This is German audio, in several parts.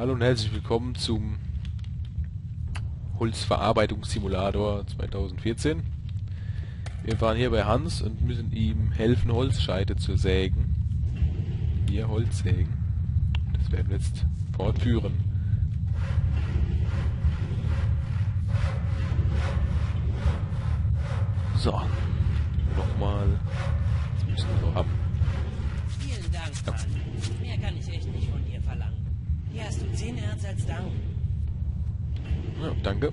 Hallo und herzlich willkommen zum Holzverarbeitungssimulator 2014. Wir waren hier bei Hans und müssen ihm helfen, Holzscheite zu sägen. Hier Holz sägen. Das werden wir jetzt fortführen. So. Nochmal. Hier hast du 10 Herz als Dank. Ja, danke.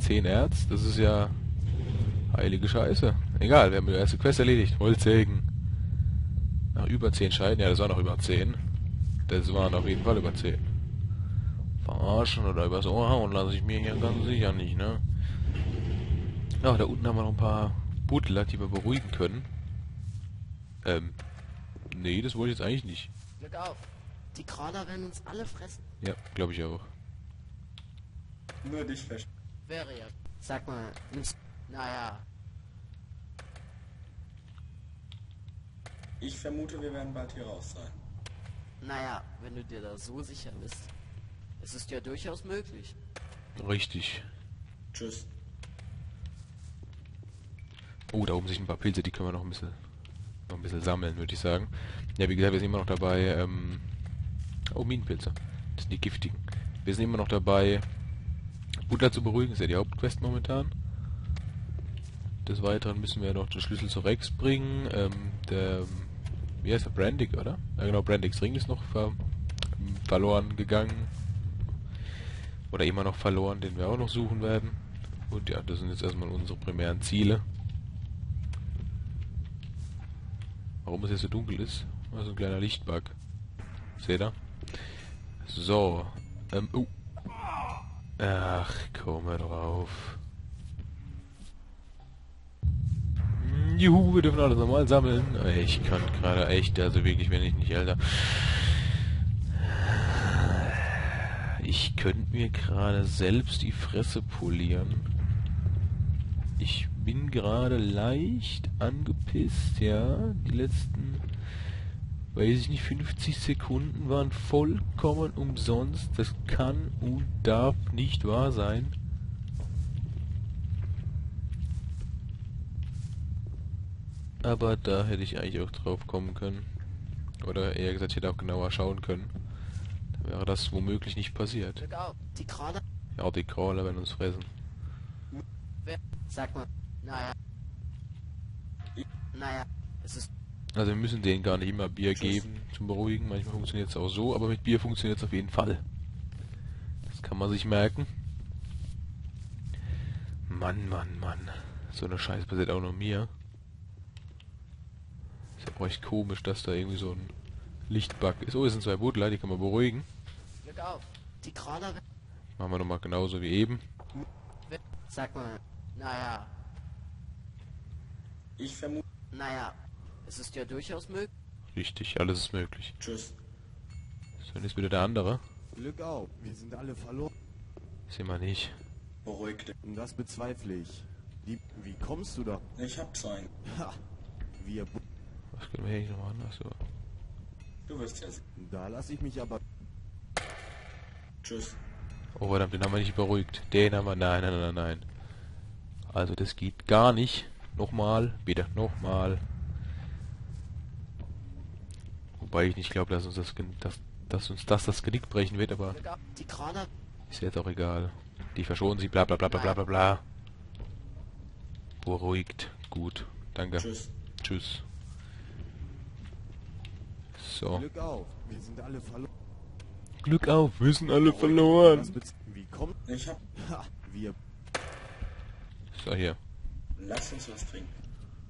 10 Erz, das ist ja heilige Scheiße. Egal, wir haben die erste Quest erledigt. Holzsägen. Nach über 10 Scheiden, ja, das waren noch über 10. Das waren auf jeden Fall über 10. Verarschen oder übers Ohr hauen lasse ich mir hier ganz sicher nicht, ne? Ja, da unten haben wir noch ein paar Buddler, die wir beruhigen können. Ähm, nee, das wollte ich jetzt eigentlich nicht. Glück auf. Die Crawler werden uns alle fressen. Ja, glaube ich auch. Nur dich verstehen. Wäre ja. Sag mal, nimmst... Naja, Ich vermute, wir werden bald hier raus sein. naja, wenn du dir da so sicher bist. Es ist ja durchaus möglich. Richtig. Tschüss. Oh, da oben sind ein paar Pilze, die können wir noch ein bisschen, noch ein bisschen sammeln, würde ich sagen. Ja, wie gesagt, wir sind immer noch dabei, ähm, oh, Minenpilze. Das sind die giftigen. Wir sind immer noch dabei, Butler zu beruhigen, das ist ja die Hauptquest momentan. Des Weiteren müssen wir noch den Schlüssel zu Rex bringen, ähm, der, wie heißt der, Brandig, oder? Ja genau, Brandigs Ring ist noch ver verloren gegangen. Oder immer noch verloren, den wir auch noch suchen werden. Und ja, das sind jetzt erstmal unsere primären Ziele. Warum es jetzt so dunkel ist? Also ein kleiner Lichtbug. Seht ihr? So. Ähm, oh. Ach, komm mal drauf. Juhu, wir dürfen alles normal sammeln. Ich kann gerade echt, also wirklich, wenn ich nicht älter. Ich könnte mir gerade selbst die Fresse polieren. Ich bin gerade leicht angepisst, ja. Die letzten, weiß ich nicht, 50 Sekunden waren vollkommen umsonst. Das kann und darf nicht wahr sein. Aber da hätte ich eigentlich auch drauf kommen können. Oder eher gesagt, ich hätte auch genauer schauen können. Dann wäre das womöglich nicht passiert. Die Crawler... Ja, die Crawler werden uns fressen. Sag mal, naja. Naja, es ist... Also wir müssen denen gar nicht immer Bier geben zum Beruhigen. Manchmal funktioniert es auch so, aber mit Bier funktioniert es auf jeden Fall. Das kann man sich merken. Mann, Mann, Mann. So eine Scheiße passiert auch nur mir. Ist ja auch echt komisch, dass da irgendwie so ein Lichtbug ist. Oh, es sind zwei Butler, die kann man beruhigen. Glück auf. Die Crawler... Machen wir nochmal genauso wie eben. Sag mal, naja, Ich vermute. naja. Es ist ja durchaus möglich. Richtig, alles ist möglich. Tschüss. So, und jetzt wieder der andere. Glück auf, wir sind alle verloren. Sehen wir nicht. Beruhig dich. Und das bezweifle ich. Die, wie kommst du da? Ich hab's ein. Ha! Wir, Was können wir hier noch anders? So. Du wirst ja sehen. da lasse ich mich aber. Tschüss. Oh verdammt, den haben wir nicht beruhigt. Den haben wir. Nein, nein, nein, nein. Also das geht gar nicht. Nochmal, bitte, nochmal. Wobei ich nicht glaube, dass uns das, dass, dass uns das das Genick brechen wird, aber. Die ist jetzt auch egal. Die verschonen sie, bla bla bla bla bla bla bla. Beruhigt. Gut. Danke. Tschüss. Tschüss. So. Glück auf, wir sind alle verloren. Glück auf, wir sind alle verloren. Wie kommt. Ich hab. Ha! Wir. So, hier. Lass uns was trinken.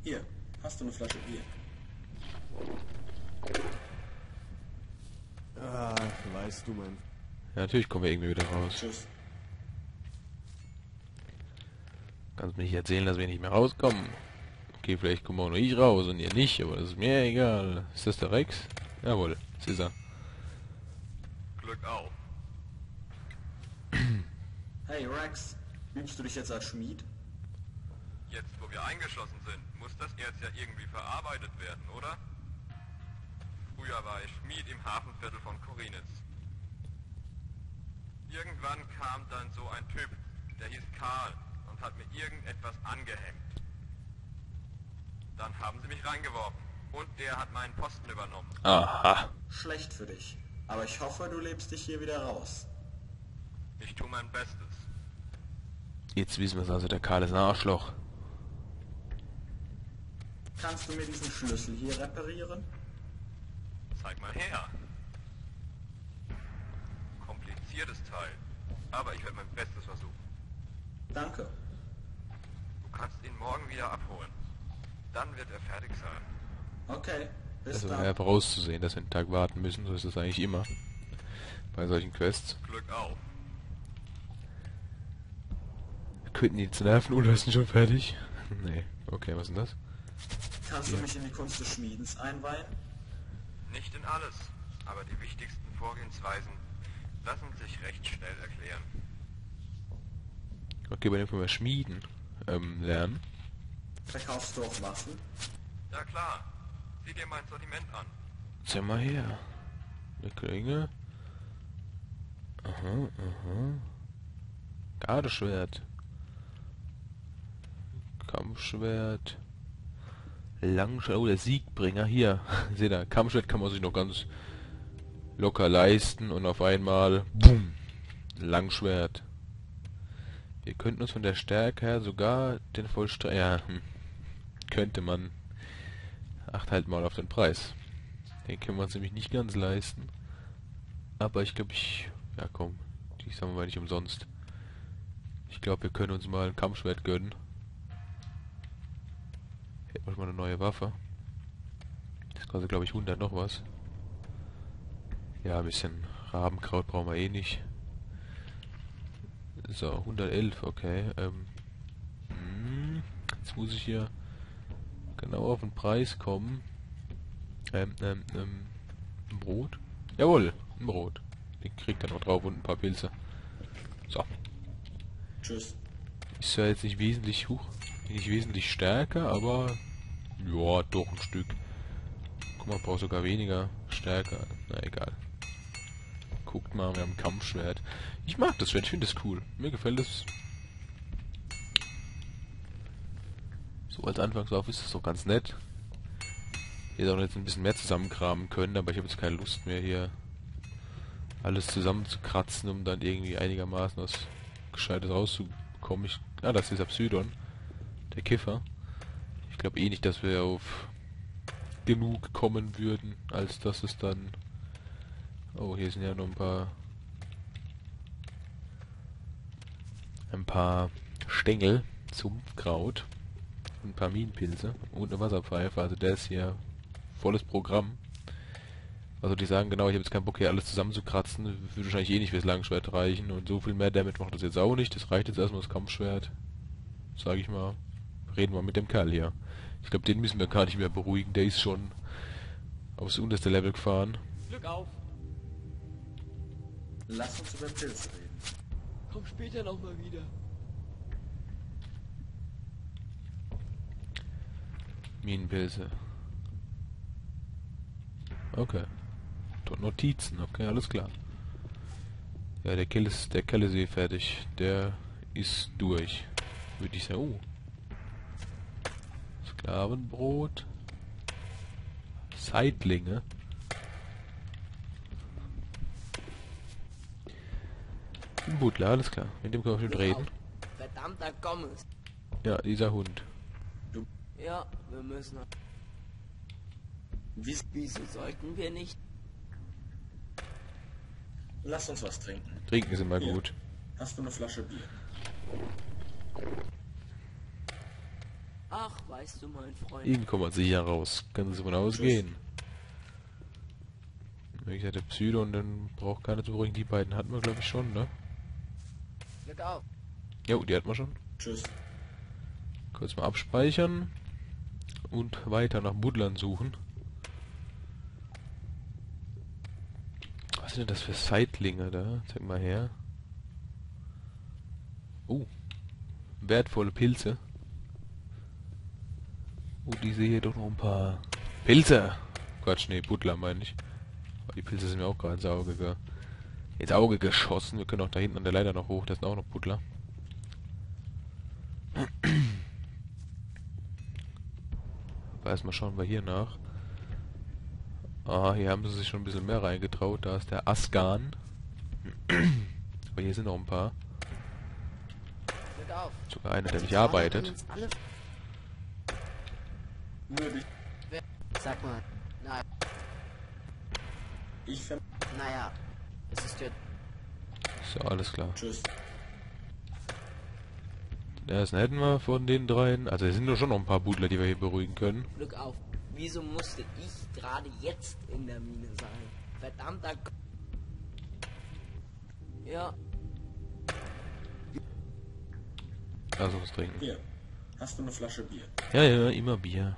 Hier, hast du eine Flasche Bier? Weißt du, mein. Ja, natürlich kommen wir irgendwie wieder raus. Tschüss. Kannst mir nicht erzählen, dass wir nicht mehr rauskommen. Okay, vielleicht kommen auch nur ich raus und ihr nicht, aber das ist mir egal. Ist das der Rex? Jawohl, das ist er. Glück auf. Hey Rex, übst du dich jetzt als Schmied? Jetzt, wo wir eingeschlossen sind, muss das Erz ja irgendwie verarbeitet werden, oder? Früher war ich Schmied im Hafenviertel von Korinitz. Irgendwann kam dann so ein Typ, der hieß Karl und hat mir irgendetwas angehängt. Dann haben sie mich reingeworfen und der hat meinen Posten übernommen. Aha. Schlecht für dich. Aber ich hoffe, du lebst dich hier wieder raus. Ich tue mein Bestes. Jetzt wissen wir es also, der Karl ist ein Arschloch. Kannst du mir diesen Schlüssel hier reparieren? Zeig mal her. Kompliziertes Teil. Aber ich werde mein Bestes versuchen. Danke. Du kannst ihn morgen wieder abholen. Dann wird er fertig sein. Okay, bis Also dann. wäre vorauszusehen, dass wir einen Tag warten müssen, so ist es eigentlich immer. Bei solchen Quests. Glück auf. Wir könnten ihn jetzt nerven oder ist schon fertig? nee. Okay, was ist denn das? Kannst du mich in die Kunst des Schmiedens einweihen? Nicht in alles, aber die wichtigsten Vorgehensweisen lassen sich recht schnell erklären. Okay, bei dem können wir Schmieden ähm, lernen. Verkaufst du auch Waffen? Ja klar, sieh dir mein Sortiment an. Zeig mal her. Eine Klinge. Aha, aha. Gardeschwert. Kampfschwert. Langschwert. Oh, der Siegbringer. Hier. Seht ihr, Kampfschwert kann man sich noch ganz locker leisten und auf einmal. Boom. Langschwert. Wir könnten uns von der Stärke her sogar den Vollstreck. Ja, hm. könnte man. Acht halt mal auf den Preis. Den können wir uns nämlich nicht ganz leisten. Aber ich glaube, ich... Ja, komm. Die sagen wir mal nicht umsonst. Ich glaube, wir können uns mal ein Kampfschwert gönnen. Hätten wir schon mal eine neue Waffe. Das kostet, glaube ich, 100 noch was. Ja, ein bisschen Rabenkraut brauchen wir eh nicht. So, 111, okay. Ähm, hm, jetzt muss ich hier genau auf den Preis kommen. Ähm, ähm, ähm, ein Brot? Jawohl, ein Brot. Den kriegt er noch drauf und ein paar Pilze. So. Tschüss. Ist ja jetzt nicht wesentlich hoch, nicht wesentlich stärker, aber ja, doch ein Stück. Guck mal, braucht sogar weniger Stärke. Na egal. Guckt mal, wir haben ein Kampfschwert. Ich mag das Schwert, ich finde das cool. Mir gefällt es. So als Anfangswaffe ist es doch ganz nett. Hier hätte auch jetzt ein bisschen mehr zusammenkramen können, aber ich habe jetzt keine Lust mehr hier alles zusammenzukratzen, um dann irgendwie einigermaßen was Gescheites rauszubekommen. Ich, ah, das ist der Psydon. Der Kiffer. Ich glaube eh nicht, dass wir auf genug kommen würden, als dass es dann... Oh, hier sind ja noch ein paar... Ein paar Stängel, Sumpfkraut, ein paar Minenpilze und eine Wasserpfeife. Also der ist hier volles Programm. Also die sagen genau, ich habe jetzt keinen Bock hier alles zusammenzukratzen, würde wahrscheinlich eh nicht fürs Langschwert reichen und so viel mehr Damage macht das jetzt auch nicht. Das reicht jetzt erstmal das Kampfschwert. Sag ich mal. Reden wir mit dem Kerl hier. Ich glaube, den müssen wir gar nicht mehr beruhigen, der ist schon aufs unterste Level gefahren. Glück auf. Lass uns über Pilze reden. Komm später nochmal wieder. Minenpilze. Okay. Dort Notizen, okay, alles klar. Ja, der Kill ist, der ist eh fertig. Der ist durch. Würde ich sagen. Oh. Sklavenbrot. Seitlinge. Ein Butler, alles klar. Mit dem können wir reden. Verdammter Gommes. Ja, dieser Hund. Ja, wir müssen. Wie, Wieso sollten wir nicht? lass uns was trinken. Trinken ist immer Ja. gut. Hast du eine Flasche Bier? Ach, weißt du, mein Freund. Ihn kommt man sicher raus. Können Sie davon ausgehen. Gesagt, der Psydo und dann braucht keiner zu beruhigen. Die beiden hatten wir, glaube ich, schon, ne? Glück auf. Jo, die hatten wir schon. Tschüss. Kurz mal abspeichern. Und weiter nach Buddlern suchen. Was sind denn das für Seitlinge da? Zeig mal her. Oh. Wertvolle Pilze. Oh, die sehe hier doch noch ein paar Pilze. Quatsch, nee, Buddler meine ich. Aber die Pilze sind mir auch gerade ins Auge gegangen. Ins Auge geschossen. Wir können auch da hinten an der Leiter noch hoch, da sind auch noch Butler. Aber erstmal schauen wir hier nach. Ah, hier haben sie sich schon ein bisschen mehr reingetraut. Da ist der Askan. Aber hier sind noch ein paar. Sogar einer, der nicht arbeitet. Sag mal. Nein. Ich ver... Naja. Es ist ja... So, alles klar. Tschüss. Den ersten hätten wir von den dreien. Also es sind nur schon noch ein paar Butler, die wir hier beruhigen können. Glück auf. Wieso musste ich gerade jetzt in der Mine sein? Verdammter K Ja, Also was trinken. Hier. Hast du eine Flasche Bier? Ja, ja, immer Bier.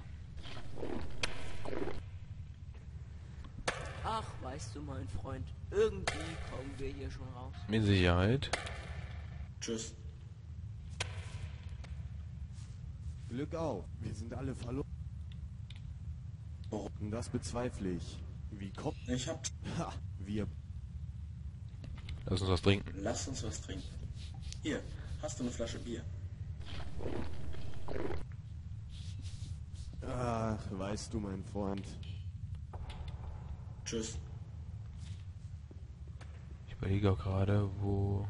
Ach, weißt du, mein Freund, irgendwie kommen wir hier schon raus. Mit Sicherheit. Tschüss. Glück auf. Wir sind alle verloren. Warum? Das bezweifle ich. Wie kommt... Ich hab... Ha! Wir... Lass uns was trinken. Lass uns was trinken. Hier. Hast du eine Flasche Bier? Ach, weißt du, mein Freund. Tschüss. Ich überlege auch gerade, wo...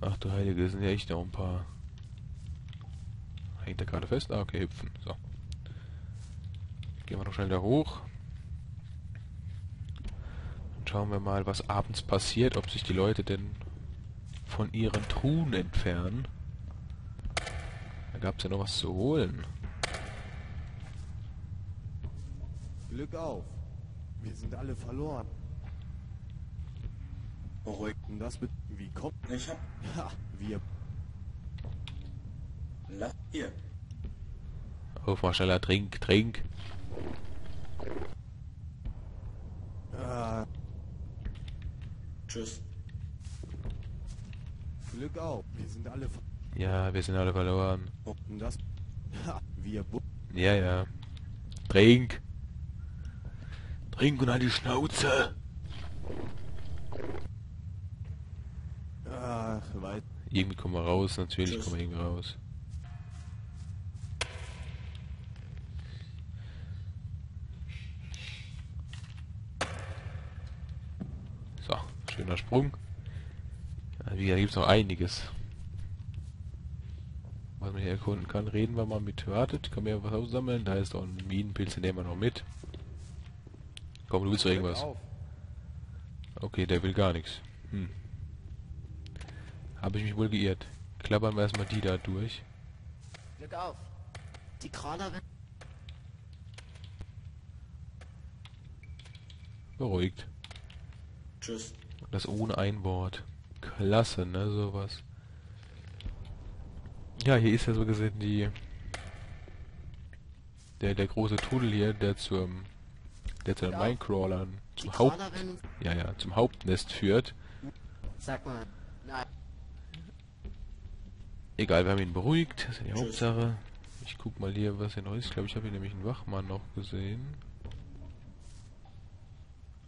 Ach du Heilige, sind ja echt noch ein paar. Hängt er gerade fest? Ah, okay, hüpfen. So. Gehen wir noch schnell da hoch. Dann schauen wir mal, was abends passiert, ob sich die Leute denn von ihren Truhen entfernen. Da gab es ja noch was zu holen. Glück auf. Wir sind alle verloren. Beruhig. Das be... Wie kommt... Ich hab... Ha! Wir... Lass... Hier. Auf mal schneller, trink, trink. Ah, Tschüss. Glück auf. Wir sind alle... ver- Ja, wir sind alle verloren. Das... Ha! Wir... Ja, ja. Trink. Trink und halt die Schnauze. Ach, weit... Irgendwie kommen wir raus, natürlich kommen wir irgendwie raus. So, schöner Sprung. Wie, da gibt es noch einiges. Was man hier erkunden kann. Reden wir mal mit. Wartet, kann mir was aussammeln. Da ist auch ein Minenpilz, den nehmen wir noch mit. Komm, du willst doch irgendwas. Okay, der will gar nichts. Hm. Habe ich mich wohl geirrt. Klappern wir erstmal die da durch. Glück auf. Die werden... Beruhigt. Tschüss. Das ohne ein Wort. Klasse, ne, sowas. Ja, hier ist ja so gesehen die... Der, der große Tunnel hier, der zum... Der zu den Ja. Minecrawlern zum Haupt... Ja, ja, zum Hauptnest führt. Sag mal. Nein. Egal, wir haben ihn beruhigt. Das ist ja die. Hauptsache. Ich guck mal hier, was hier noch ist. Ich glaube, ich habe hier nämlich einen Wachmann noch gesehen.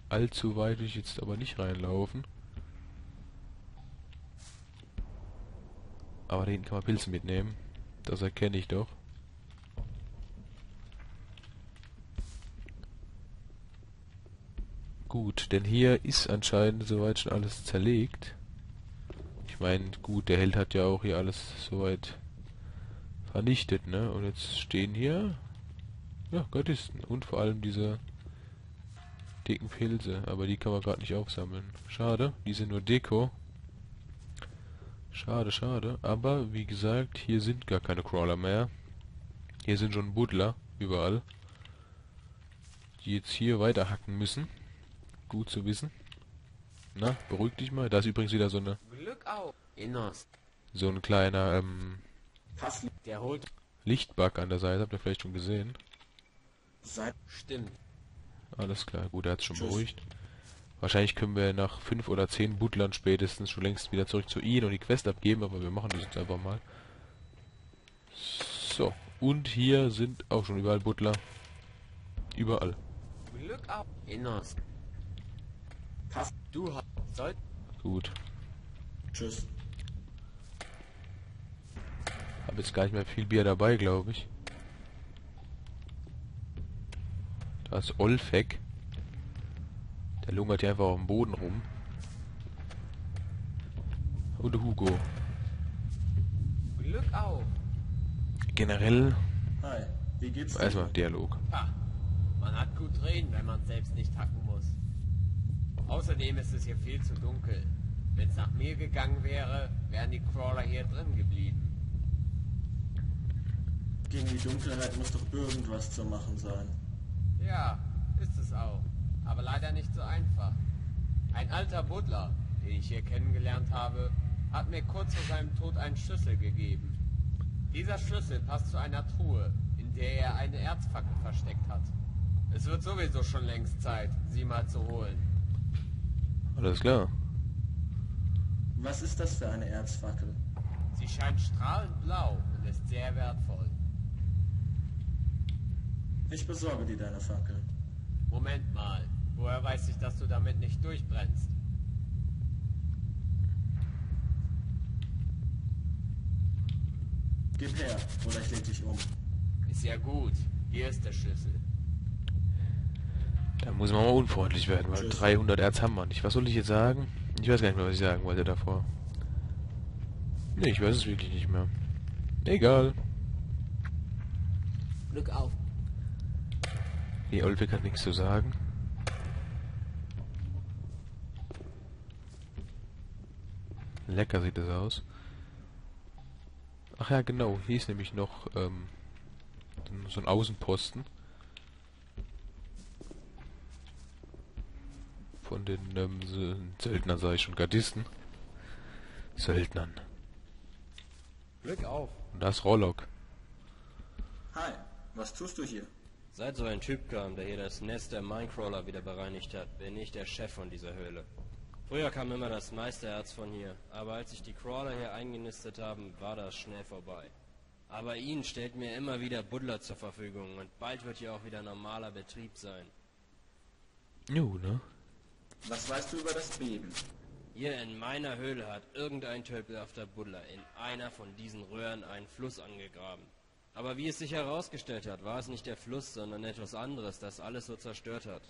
Allzu weit will ich jetzt aber nicht reinlaufen. Aber da hinten kann man Pilze mitnehmen. Das erkenne ich doch. Gut, denn hier ist anscheinend soweit schon alles zerlegt. Ich meine, gut, der Held hat ja auch hier alles soweit vernichtet, ne? Und jetzt stehen hier ja Gardisten und vor allem diese dicken Pilze, aber die kann man gerade nicht aufsammeln. Schade, die sind nur Deko. Schade, schade. Aber wie gesagt, hier sind gar keine Crawler mehr. Hier sind schon Buddler überall. Die jetzt hier weiter hacken müssen. Gut zu wissen. Na, beruhig dich mal. Da ist übrigens wieder so eine Glück auf. Innos. so ein kleiner ähm, Der holt... Lichtbug an der Seite. Habt ihr vielleicht schon gesehen? seit... Stimmt. Alles klar, gut, er hat schon Tschüss. beruhigt. Wahrscheinlich können wir nach fünf oder zehn Butlern spätestens schon längst wieder zurück zu ihnen und die Quest abgeben, aber wir machen das jetzt einfach mal. So, und hier sind auch schon überall Butler. Überall. Glück auf. Innos. Du hast... Soll... Gut. Tschüss. Hab jetzt gar nicht mehr viel Bier dabei, glaube ich. Da ist Olfek. Der lungert hier einfach auf dem Boden rum. Und Hugo. Glück auf! Generell Hi, wie geht's dir? erstmal Dialog. Ha, man hat gut reden, wenn man selbst nicht hacken muss. Außerdem ist es hier viel zu dunkel. Wenn es nach mir gegangen wäre, wären die Crawler hier drin geblieben. Gegen die Dunkelheit muss doch irgendwas zu machen sein. Ja, ist es auch. Aber leider nicht so einfach. Ein alter Butler, den ich hier kennengelernt habe, hat mir kurz vor seinem Tod einen Schlüssel gegeben. Dieser Schlüssel passt zu einer Truhe, in der er eine Erzfackel versteckt hat. Es wird sowieso schon längst Zeit, sie mal zu holen. Alles klar. Was ist das für eine Erzfackel? Sie scheint strahlend blau und ist sehr wertvoll. Ich besorge dir deine Fackel. Moment mal, woher weiß ich, dass du damit nicht durchbrennst? Gib her, oder ich leg dich um. Ist ja gut, hier ist der Schlüssel. Da muss man mal unfreundlich werden, weil Tschüss. 300 Erz haben wir nicht. Was soll ich jetzt sagen? Ich weiß gar nicht mehr, was ich sagen wollte davor. Nee, ich weiß es wirklich nicht mehr. Egal. Glück auf. Die Olvik hat nichts zu sagen. Lecker sieht es aus. Ach ja, genau. Hier ist nämlich noch ähm, so ein Außenposten. Von den ähm, Sö- Söldnern, sag ich schon, Gardisten. Söldnern. Glück auf. Und da ist Rollock. Hi, was tust du hier? Seit so ein Typ kam, der hier das Nest der Minecrawler wieder bereinigt hat, bin ich der Chef von dieser Höhle. Früher kam immer das meiste Erz von hier, aber als sich die Crawler hier eingenistet haben, war das schnell vorbei. Aber ihn stellt mir immer wieder Buddler zur Verfügung und bald wird hier auch wieder normaler Betrieb sein. Jo, ne? Was weißt du über das Beben? Hier in meiner Höhle hat irgendein tölpelhafter Buddler in einer von diesen Röhren einen Fluss angegraben. Aber wie es sich herausgestellt hat, war es nicht der Fluss, sondern etwas anderes, das alles so zerstört hat.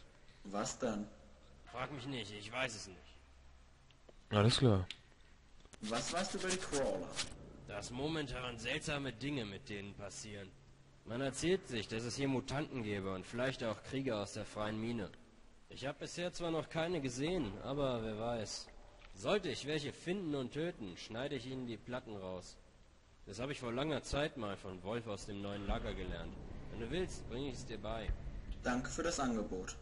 Was dann? Frag mich nicht, ich weiß es nicht. Alles klar. Was weißt du über die Crawler? Dass momentan seltsame Dinge mit denen passieren. Man erzählt sich, dass es hier Mutanten gäbe und vielleicht auch Krieger aus der freien Mine. Ich habe bisher zwar noch keine gesehen, aber wer weiß. Sollte ich welche finden und töten, schneide ich ihnen die Platten raus. Das habe ich vor langer Zeit mal von Wolf aus dem neuen Lager gelernt. Wenn du willst, bringe ich es dir bei. Danke für das Angebot.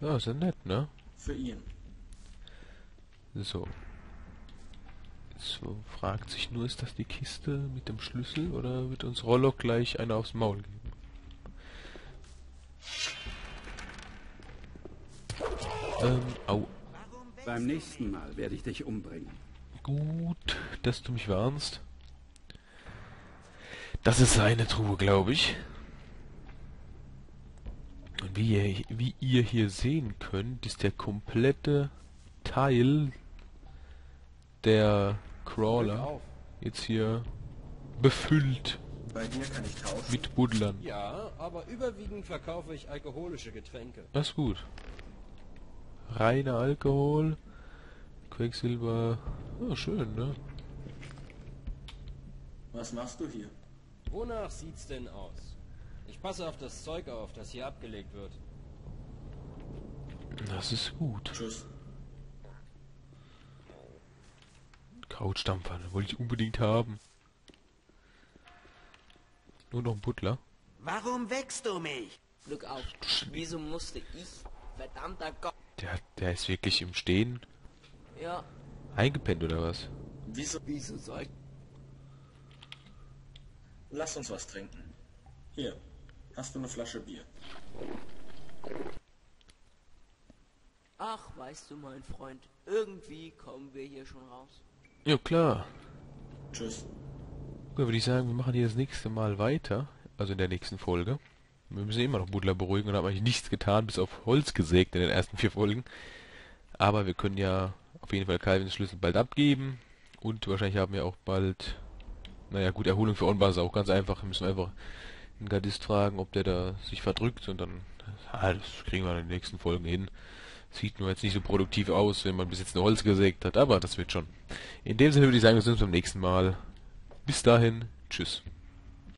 Ja, ist ja nett, ne? Für ihn. So. So, fragt sich nur, ist das die Kiste mit dem Schlüssel oder wird uns Rollock gleich einer aufs Maul geben? Ähm, au. Beim nächsten Mal werde ich dich umbringen. Gut, dass du mich warnst. Das ist seine Truhe, glaube ich. Und wie ihr, wie ihr hier sehen könnt, ist der komplette Teil der Crawler jetzt hier befüllt mit Buddlern. Ja, aber überwiegend verkaufe ich alkoholische Getränke. Das ist gut. Reiner Alkohol, Quecksilber, ja, schön, ne? Was machst du hier? Wonach sieht's denn aus? Ich passe auf das Zeug auf, das hier abgelegt wird. Das ist gut. Tschüss. Couchdampfer, wollte ich unbedingt haben. Nur noch ein Butler. Warum wächst du mich? Glück auf. Wieso musste ich? Verdammter Gott. Der, der ist wirklich im Stehen Ja, eingepennt oder was? Wieso? wieso soll... Lass uns was trinken. Hier, hast du eine Flasche Bier. Ach, weißt du, mein Freund, irgendwie kommen wir hier schon raus. Ja klar. Tschüss. Gut, würde ich sagen, wir machen hier das nächste Mal weiter. Also in der nächsten Folge. Wir müssen immer noch Butler beruhigen und haben eigentlich nichts getan, bis auf Holz gesägt in den ersten vier Folgen. Aber wir können ja auf jeden Fall Calvins Schlüssel bald abgeben. Und wahrscheinlich haben wir auch bald... Naja gut, Erholung für Onbar ist auch ganz einfach. Wir müssen einfach den Gardist fragen, ob der da sich verdrückt und dann... Ah, das kriegen wir in den nächsten Folgen hin. Sieht nur jetzt nicht so produktiv aus, wenn man bis jetzt nur Holz gesägt hat, aber das wird schon. In dem Sinne würde ich sagen, wir sehen uns beim nächsten Mal. Bis dahin, tschüss.